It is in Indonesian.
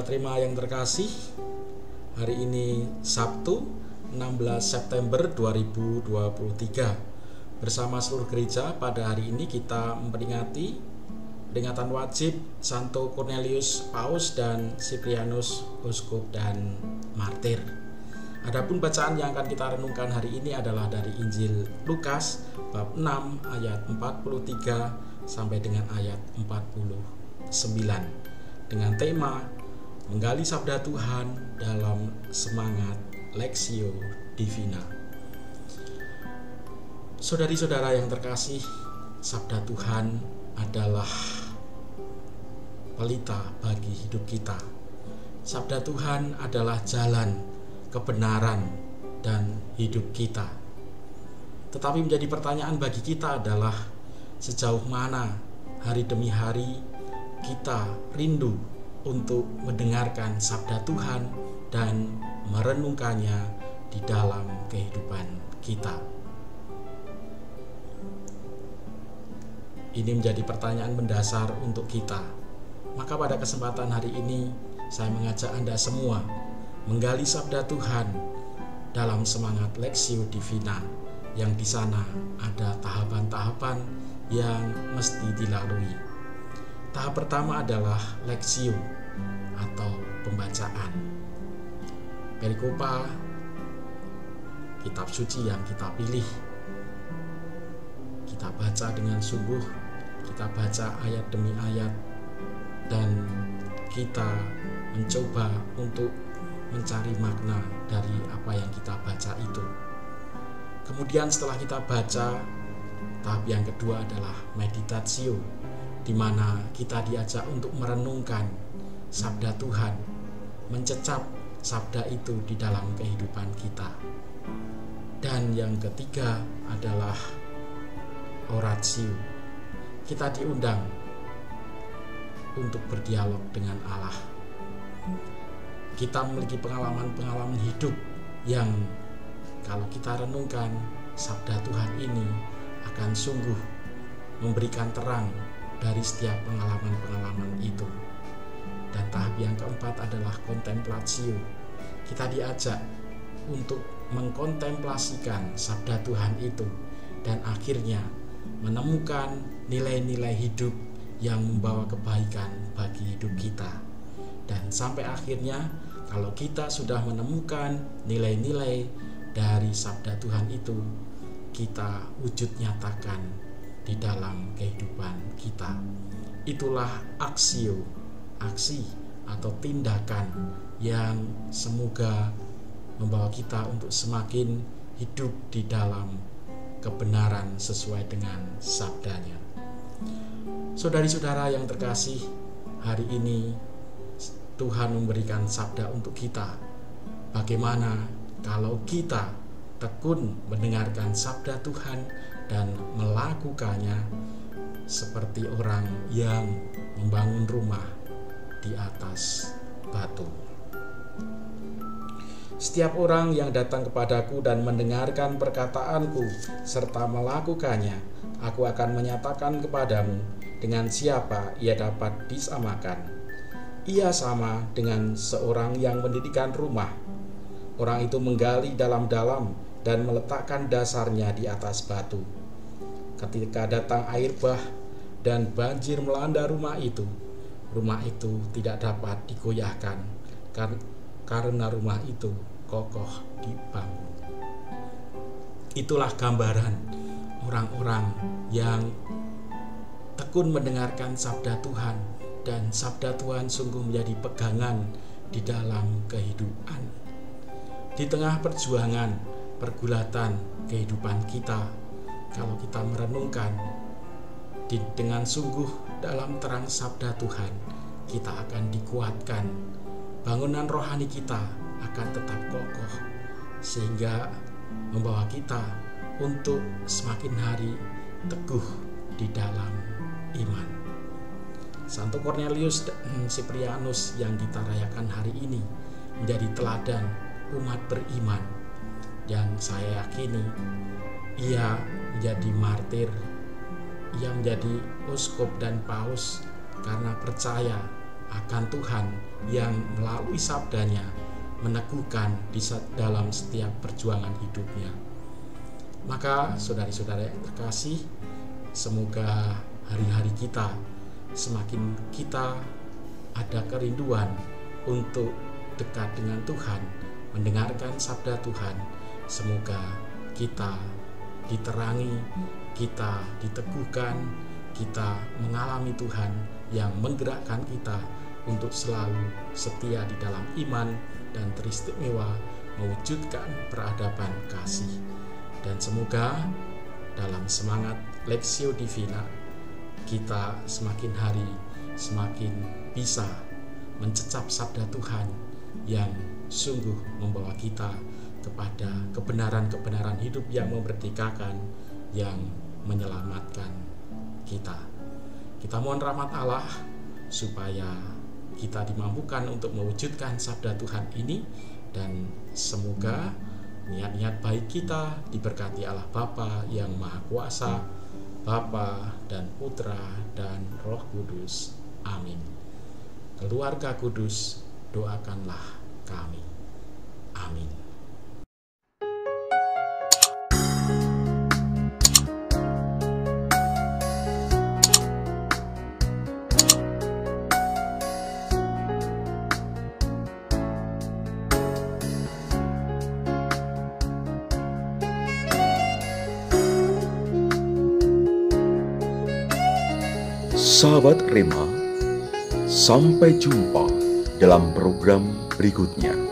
terima yang terkasih, hari ini Sabtu 16 September 2023 Bersama seluruh gereja pada hari ini kita memperingati peringatan wajib Santo Cornelius Paus dan Cyprianus Uskup dan Martir. Adapun bacaan yang akan kita renungkan hari ini adalah dari Injil Lukas bab 6 ayat 43 sampai dengan ayat 49 dengan tema menggali sabda Tuhan dalam semangat Lexio Divina. Saudari-saudara yang terkasih, sabda Tuhan adalah pelita bagi hidup kita. Sabda Tuhan adalah jalan kebenaran dan hidup kita. Tetapi menjadi pertanyaan bagi kita adalah sejauh mana hari demi hari kita rindu untuk mendengarkan sabda Tuhan dan merenungkannya di dalam kehidupan kita. Ini menjadi pertanyaan mendasar untuk kita. Maka pada kesempatan hari ini saya mengajak Anda semua menggali sabda Tuhan dalam semangat Lexio Divina yang di sana ada tahapan-tahapan yang mesti dilalui Tahap pertama adalah leksio atau pembacaan. Perikopa kitab suci yang kita pilih. Kita baca dengan sungguh, kita baca ayat demi ayat dan kita mencoba untuk mencari makna dari apa yang kita baca itu. Kemudian setelah kita baca, tahap yang kedua adalah meditatio di mana kita diajak untuk merenungkan sabda Tuhan, mencecap sabda itu di dalam kehidupan kita. Dan yang ketiga adalah oratio. Kita diundang untuk berdialog dengan Allah. Kita memiliki pengalaman-pengalaman hidup yang kalau kita renungkan sabda Tuhan ini akan sungguh memberikan terang dari setiap pengalaman-pengalaman itu. Dan tahap yang keempat adalah kontemplatio. Kita diajak untuk mengkontemplasikan sabda Tuhan itu dan akhirnya menemukan nilai-nilai hidup yang membawa kebaikan bagi hidup kita. Dan sampai akhirnya kalau kita sudah menemukan nilai-nilai dari sabda Tuhan itu, kita wujud nyatakan di dalam kehidupan kita. Itulah aksio, aksi atau tindakan yang semoga membawa kita untuk semakin hidup di dalam kebenaran sesuai dengan sabdanya. Saudari-saudara yang terkasih, hari ini Tuhan memberikan sabda untuk kita. Bagaimana kalau kita tekun mendengarkan sabda Tuhan dan melakukannya seperti orang yang membangun rumah di atas batu. Setiap orang yang datang kepadaku dan mendengarkan perkataanku serta melakukannya, aku akan menyatakan kepadamu dengan siapa ia dapat disamakan. Ia sama dengan seorang yang mendirikan rumah. Orang itu menggali dalam-dalam dan meletakkan dasarnya di atas batu. Ketika datang air bah dan banjir melanda rumah itu, rumah itu tidak dapat digoyahkan karena rumah itu kokoh dibangun. Itulah gambaran orang-orang yang tekun mendengarkan sabda Tuhan dan sabda Tuhan sungguh menjadi pegangan di dalam kehidupan. Di tengah perjuangan pergulatan kehidupan kita kalau kita merenungkan di, dengan sungguh dalam terang sabda Tuhan kita akan dikuatkan bangunan rohani kita akan tetap kokoh sehingga membawa kita untuk semakin hari teguh di dalam iman. Santo Cornelius dan Cyprianus yang kita rayakan hari ini menjadi teladan umat beriman yang saya yakini ia menjadi martir ia menjadi uskup dan paus karena percaya akan Tuhan yang melalui sabdanya meneguhkan di dalam setiap perjuangan hidupnya. Maka saudari-saudara yang terkasih, semoga hari-hari kita semakin kita ada kerinduan untuk dekat dengan Tuhan, mendengarkan sabda Tuhan. Semoga kita diterangi, kita diteguhkan, kita mengalami Tuhan yang menggerakkan kita untuk selalu setia di dalam iman dan teristimewa mewujudkan peradaban kasih. Dan semoga dalam semangat Lexio Divina kita semakin hari semakin bisa mencecap sabda Tuhan yang sungguh membawa kita kepada kebenaran-kebenaran hidup yang memerdekakan, yang menyelamatkan kita. Kita mohon rahmat Allah supaya kita dimampukan untuk mewujudkan sabda Tuhan ini dan semoga niat-niat baik kita diberkati Allah Bapa yang Maha Kuasa, Bapa dan Putra dan Roh Kudus. Amin. Keluarga kudus, doakanlah kami. Amin. Sahabat Rema, sampai jumpa dalam program berikutnya.